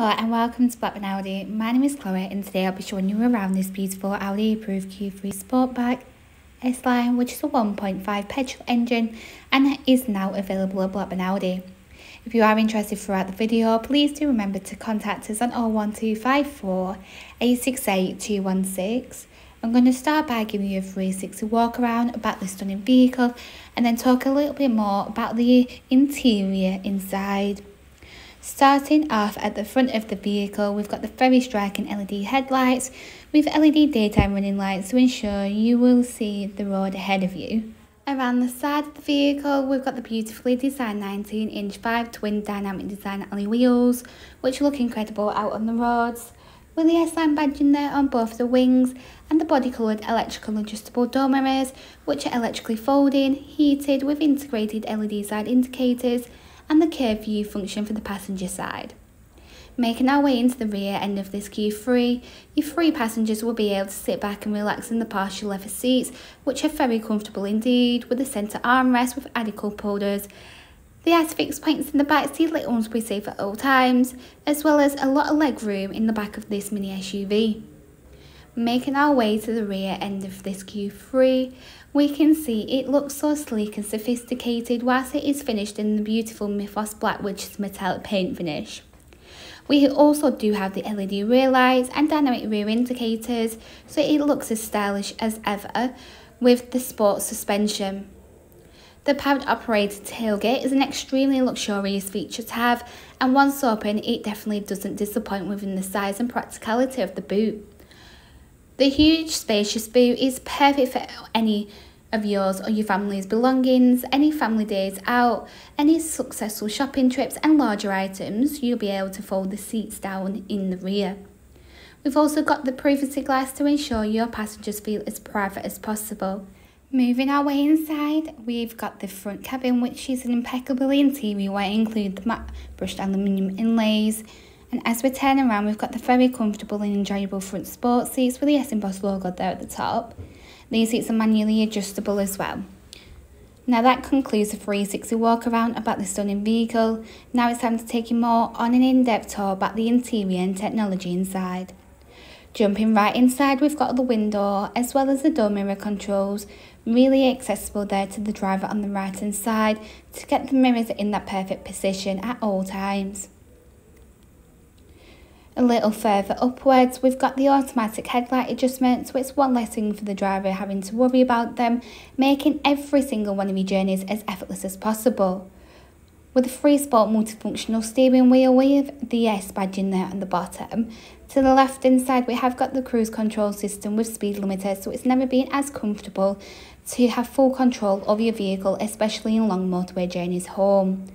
Hello and welcome to Blackburn Audi. My name is Chloe and today I'll be showing you around this beautiful Audi approved Q3 Sportback S-Line which is a 1.5 petrol engine and is now available at Blackburn Audi. If you are interested throughout the video, please do remember to contact us on 01254 868 216. I'm going to start by giving you a 360 walk around about the stunning vehicle and then talk a little bit more about the interior inside. Starting off at the front of the vehicle, we've got the very striking LED headlights with LED daytime running lights to ensure you will see the road ahead of you. Around the side of the vehicle, we've got the beautifully designed 19-inch 5 twin dynamic design alloy wheels, which look incredible out on the roads. With the S-Line badging there on both the wings and the body coloured electrical adjustable door mirrors, which are electrically folding, heated with integrated LED side indicators and the kerb view function for the passenger side. Making our way into the rear end of this Q3, your three passengers will be able to sit back and relax in the partial leather seats, which are very comfortable indeed, with a centre armrest with added cup holders. The Isofix points in the back seat let us be safe at all times, as well as a lot of leg room in the back of this mini SUV. Making our way to the rear end of this Q3, we can see it looks so sleek and sophisticated whilst it is finished in the beautiful Mythos Black which is metallic paint finish. We also do have the LED rear lights and dynamic rear indicators so it looks as stylish as ever with the sports suspension. The powered operated tailgate is an extremely luxurious feature to have and once open it definitely doesn't disappoint within the size and practicality of the boot. The huge spacious boot is perfect for any of yours or your family's belongings, any family days out, any successful shopping trips and larger items, you'll be able to fold the seats down in the rear. We've also got the privacy glass to ensure your passengers feel as private as possible. Moving our way inside, we've got the front cabin which is an impeccable interior where it includes the matte brushed aluminium inlays, and as we turn around, we've got the very comfortable and enjoyable front sport seats with the S Boss logo there at the top. These seats are manually adjustable as well. Now that concludes the 360 walk around about the stunning vehicle. Now it's time to take you more on an in-depth tour about the interior and technology inside. Jumping right inside, we've got the window as well as the door mirror controls, really accessible there to the driver on the right hand side to get the mirrors in that perfect position at all times. A little further upwards, we've got the automatic headlight adjustment, so it's one less thing for the driver having to worry about them, making every single one of your journeys as effortless as possible. With a free sport multifunctional steering wheel with the S badge in there on the bottom. To the left hand side we have got the cruise control system with speed limiter so it's never been as comfortable to have full control of your vehicle especially in long motorway journeys home.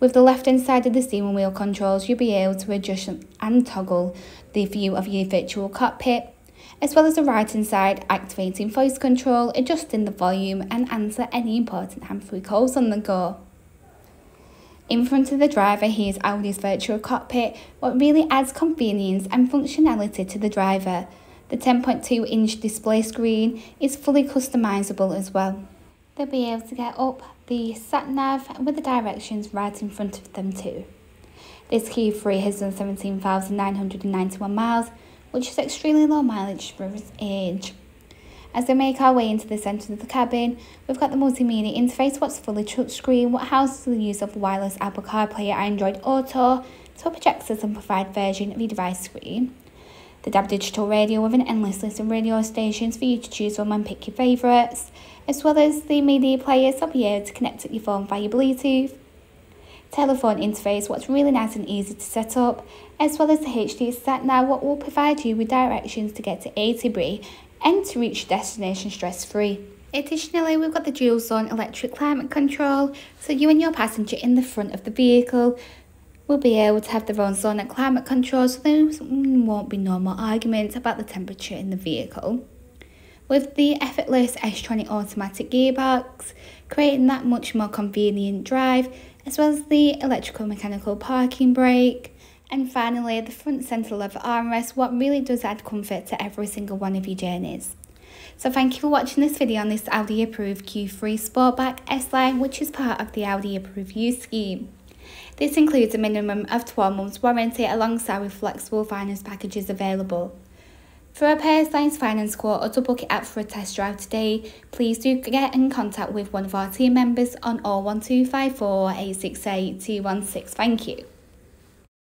With the left hand side of the steering wheel controls you'll be able to adjust and toggle the view of your virtual cockpit as well as the right hand side activating voice control, adjusting the volume and answer any important hand-free calls on the go. In front of the driver here's Audi's virtual cockpit, what really adds convenience and functionality to the driver. The 10.2 inch display screen is fully customizable as well. They'll be able to get up the sat nav with the directions right in front of them too. This Q3 has done 17,991 miles, which is extremely low mileage for its age. As we make our way into the centre of the cabin, we've got the multimedia interface, what's fully touchscreen, what houses the use of wireless Apple CarPlay Android Auto to project a simplified version of your device screen. The DAB digital radio with an endless list of radio stations for you to choose from and pick your favourites, as well as the media players that will be able to connect to your phone via Bluetooth. Telephone interface, what's really nice and easy to set up, as well as the HD sat nav, what will provide you with directions to get to A to B and to reach destination stress free. Additionally, we've got the dual zone electric climate control, so you and your passenger in the front of the vehicle will be able to have their own zone and climate control so there won't be no more arguments about the temperature in the vehicle. With the effortless S tronic automatic gearbox, creating that much more convenient drive, as well as the electrical mechanical parking brake, and finally, the front centre leather armrest, what really does add comfort to every single one of your journeys. So thank you for watching this video on this Audi approved Q3 Sportback S-Line, which is part of the Audi approved use scheme. This includes a minimum of 12 months warranty alongside with flexible finance packages available. For a personalised finance quote or to book it out for a test drive today, please do get in contact with one of our team members on 01254 868 216. Thank you.